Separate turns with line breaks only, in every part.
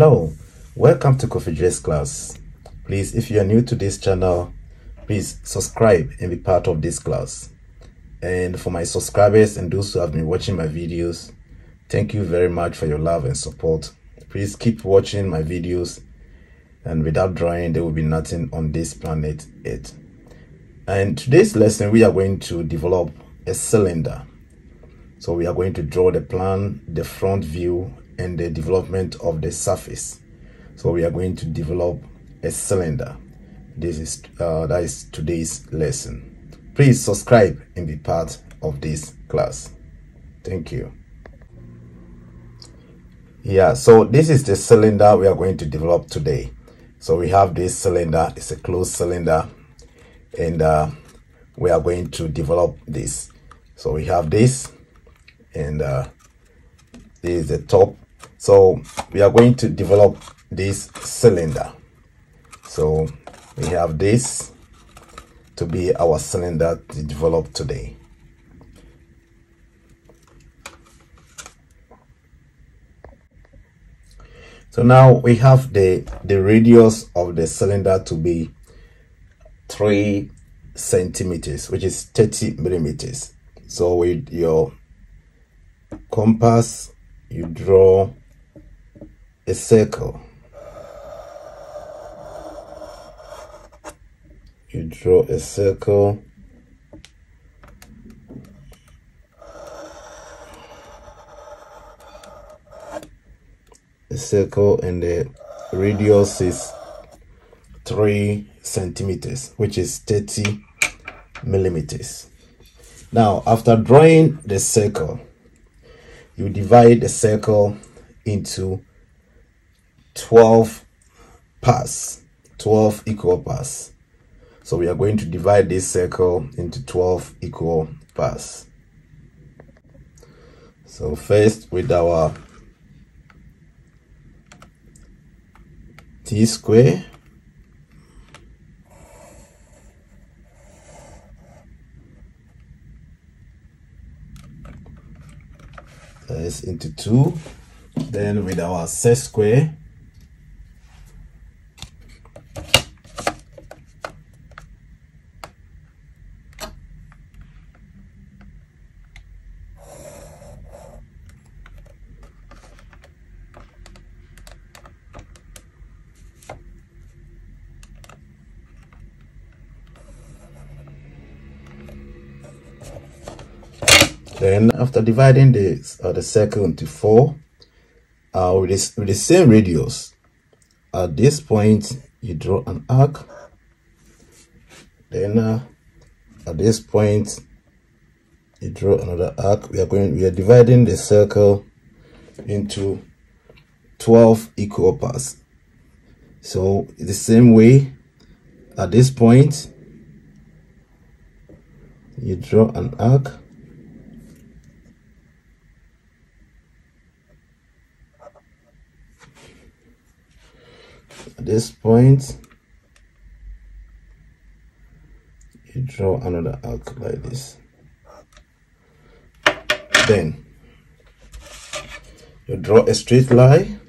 Hello, welcome to Kofi Dwirah's class. Please, if you are new to this channel, please subscribe and be part of this class. And for my subscribers and those who have been watching my videos, thank you very much for your love and support. Please keep watching my videos and without drawing, there will be nothing on this planet Earth. And today's lesson, we are going to develop a cylinder. So we are going to draw the plan, the front view, and the development of the surface. So we are going to develop a cylinder. This is uh, that is today's lesson. Please subscribe and be part of this class. Thank you. Yeah, so this is the cylinder we are going to develop today. So we have this cylinder, it's a closed cylinder, and uh, we are going to develop this. So we have this, and uh, this is the top so we are going to develop this cylinder. So we have this to be our cylinder to develop today. So now we have the the radius of the cylinder to be three centimeters which is 30 millimeters. So with your compass you draw a circle. You draw a circle. A circle and the radius is 3 centimeters, which is 30 millimeters. Now, after drawing the circle, you divide the circle into 12 parts. 12 equal parts. So we are going to divide this circle into 12 equal parts. So first with our t square Uh, that's into 2 then with our set square Then after dividing the, uh, the circle into four, uh, with, this, with the same radius, at this point, you draw an arc. Then uh, at this point, you draw another arc. We are going, we are dividing the circle into 12 equal parts. So the same way, at this point, you draw an arc at this point you draw another arc like this. Then you draw a straight line.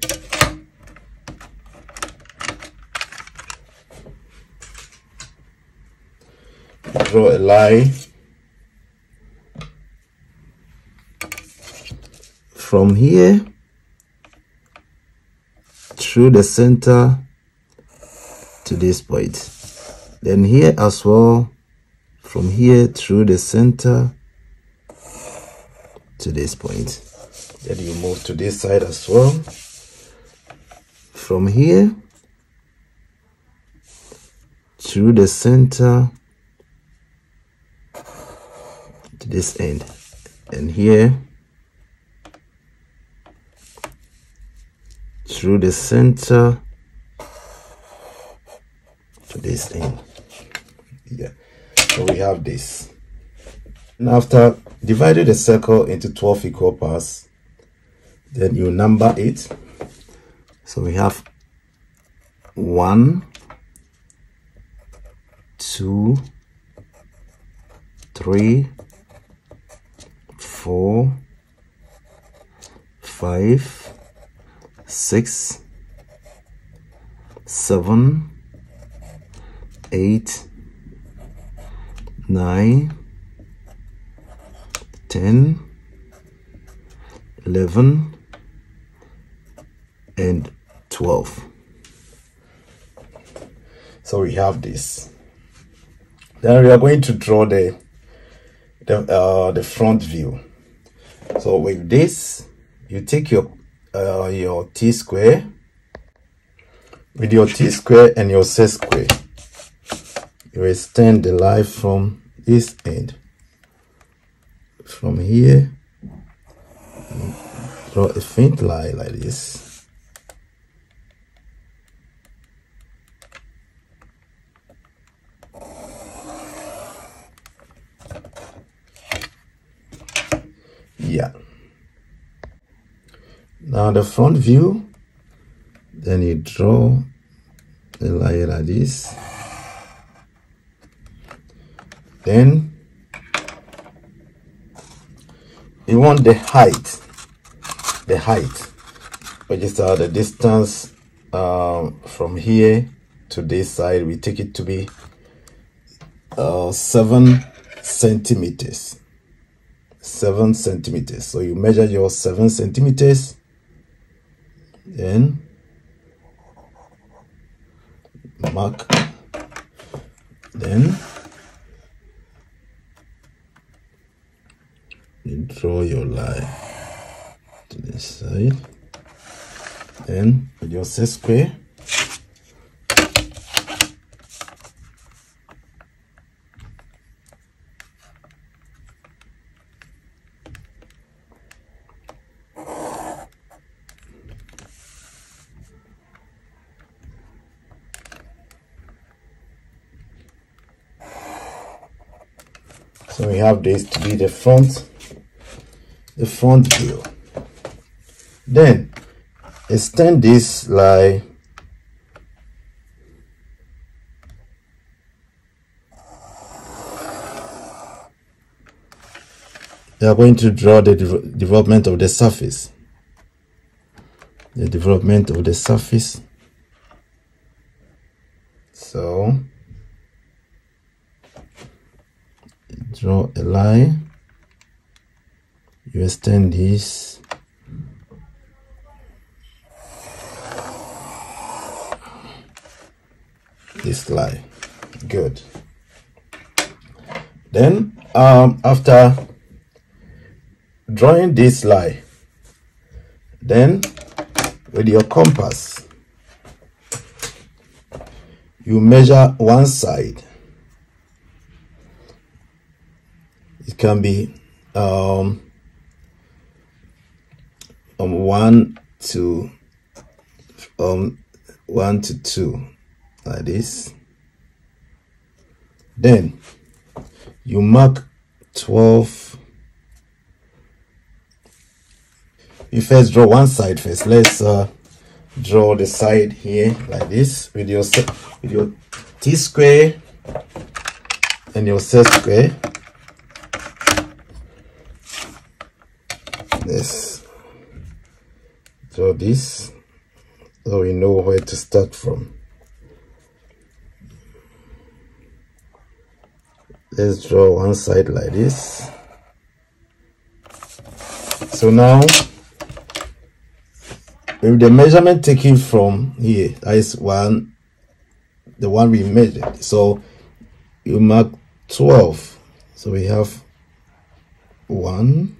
Draw a line from here through the center to this point. Then here as well from here through the center to this point. Then you move to this side as well. From here through the center to this end. And here through the center to this thing. Yeah. So we have this. And after dividing the circle into 12 equal parts then you number it. So we have one two three four five six seven, eight, nine, ten, eleven, and 12. So we have this. Then we are going to draw the the, uh, the front view. So with this, you take your uh, your t square with your t square and your set square. You extend the line from this end. From here, draw a faint line like this. yeah now the front view then you draw a line like this then you want the height the height which is uh, the distance um, from here to this side. We take it to be uh, seven centimeters. Seven centimeters. So you measure your seven centimeters. Then mark. Then you draw your line to this side. Then with your set square. So we have this to be the front the front view. Then extend this like we are going to draw the de development of the surface. The development of the surface. So draw a line you extend this. This line good. Then um after drawing this line then with your compass you measure one side. It can be um, um one to um one to two like this. Then you mark 12 you first draw one side first. Let's uh, draw the side here like this with your with your t square and your set square let's draw this so we know where to start from. Let's draw one side like this. So now with the measurement taken from here that is one the one we measured. So you mark 12 so we have one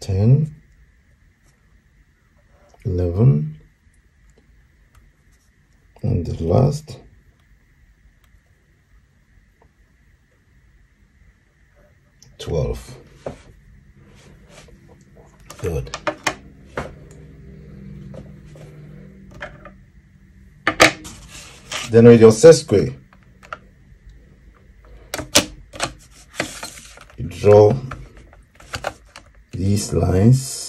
10 11 and the last Twelve. Good. Then with your set square, you draw these lines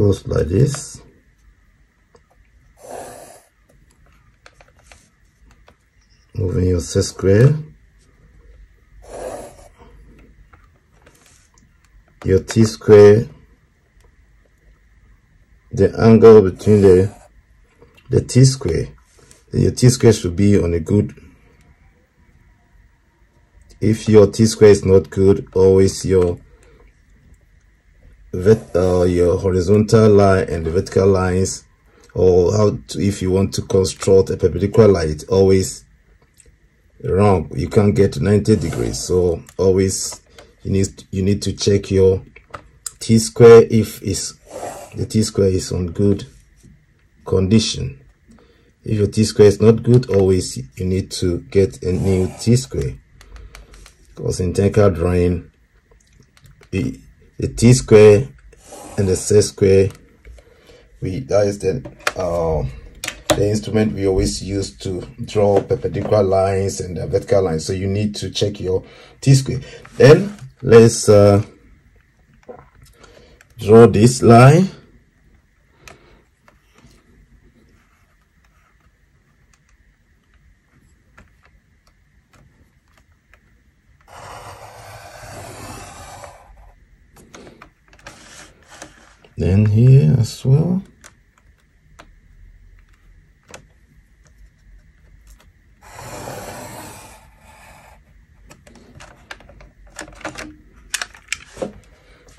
goes like this. Moving your set square. Your t-square the angle between the the t-square your t-square should be on a good if your t-square is not good always your uh, your horizontal line and the vertical lines or how to, if you want to construct a perpendicular line it's always wrong. You can't get 90 degrees so always you need you need to check your t-square if is the t-square is on good condition. If your t-square is not good always you need to get a new t-square because in technical drawing the t square and the set square. We that is the uh, the instrument we always use to draw perpendicular lines and vertical lines. So you need to check your t square. Then let's uh, draw this line then here as well.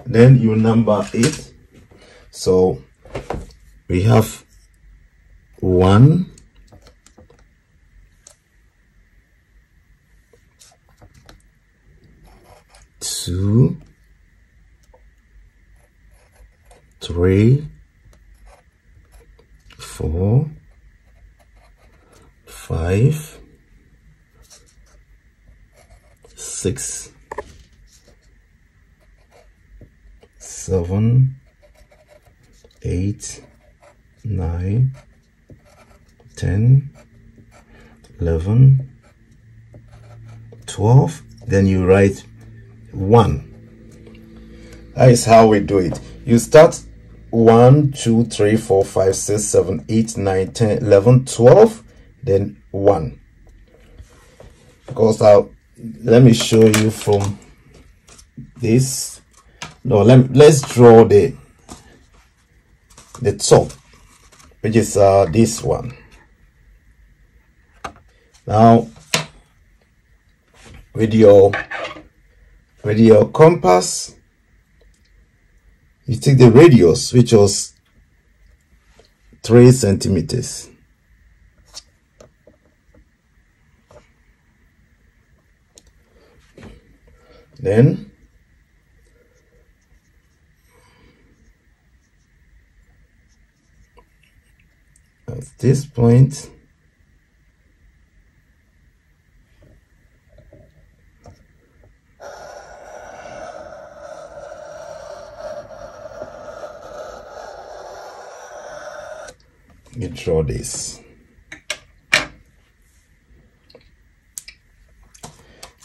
Then you number it so we have one two three, four, five, six, seven, eight, nine, ten, eleven, twelve. Then you write one. That is how we do it. You start 1, 2, 3, 4, 5, 6, 7, 8, 9, 10, 11, 12, then 1. Because I'll, let me show you from this. No, let, let's draw the, the top, which is uh, this one. Now, with your, with your compass, you take the radius which was 3 centimeters. Then at this point me draw this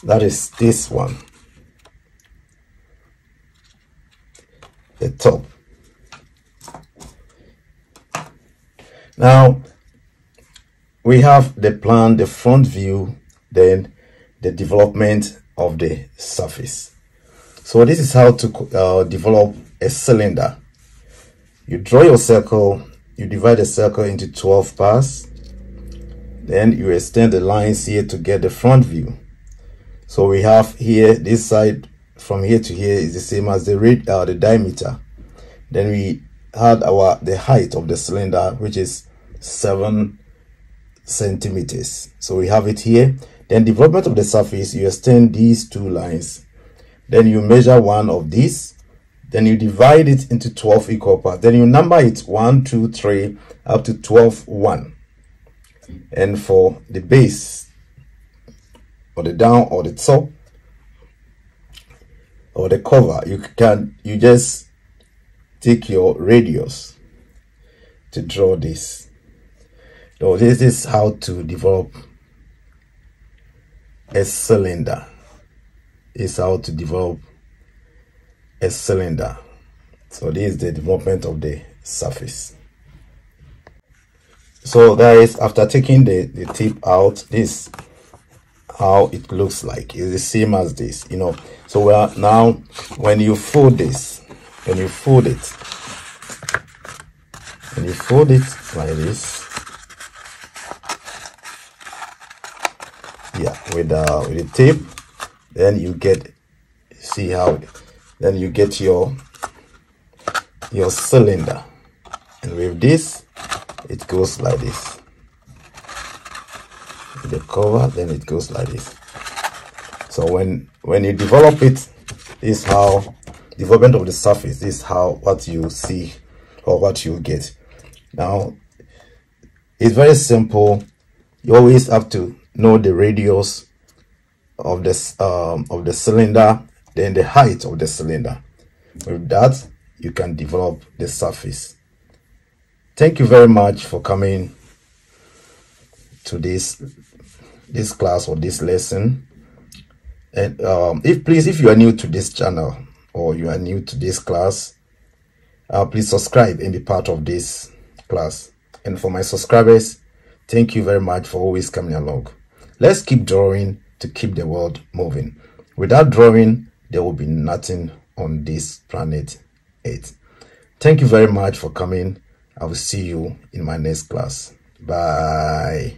that is this one. The top. Now we have the plan the front view then the development of the surface. So this is how to uh, develop a cylinder. You draw your circle you divide the circle into 12 parts then you extend the lines here to get the front view so we have here this side from here to here is the same as the rate uh, the diameter then we had our the height of the cylinder which is seven centimeters. So we have it here. Then development of the surface, you extend these two lines. Then you measure one of these. Then you divide it into 12 equal parts. Then you number it 1, 2, 3, up to 12, 1. And for the base, or the down, or the top, or the cover, you can, you just take your radius to draw this. So this is how to develop a cylinder. Is how to develop a cylinder. So this is the development of the surface. So is after taking the, the tip out, this how it looks like. It's the same as this, you know. So well now when you fold this, when you fold it, when you fold it like this, yeah, with uh with the tape, then you get see how then you get your your cylinder. And with this it goes like this. The cover then it goes like this. So when when you develop it is how development of the surface is how what you see or what you get. Now it's very simple. You always have to know the radius of this um, of the cylinder then the height of the cylinder. With that you can develop the surface. Thank you very much for coming to this this class or this lesson. And um, if please if you are new to this channel or you are new to this class uh, please subscribe and be part of this class. And for my subscribers thank you very much for always coming along. Let's keep drawing to keep the world moving. Without drawing there will be nothing on this planet Earth. Thank you very much for coming. I will see you in my next class. Bye.